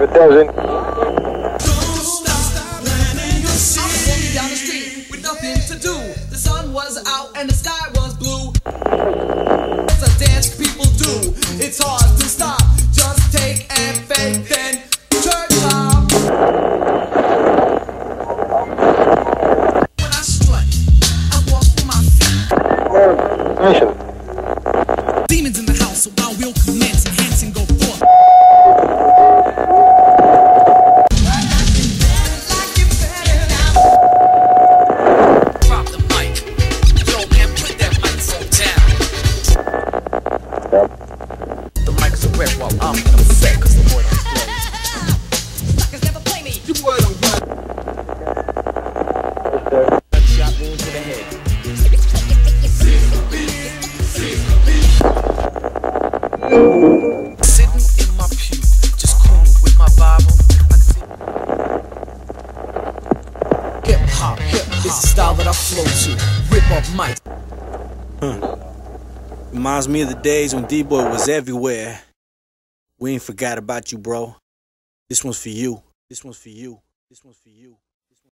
a dozen. walking down the street with nothing to do. The sun was out and the sky was blue. It's a dance people do. It's hard to stop. Just take and fake, then church hop. When I strut, I walk with my feet. Mission. Demons in the house, so I will The mic's a rip while I'm upset cause the boy don't flow. Suckers never play me. You were the one. Shot wound to the head. Sitting in my pew, just cool with my Bible. Hip hop, hip is the style that I flow to. Rip up mic. Hmm. Reminds me of the days when D-Boy was everywhere. We ain't forgot about you, bro. This one's for you. This one's for you. This one's for you.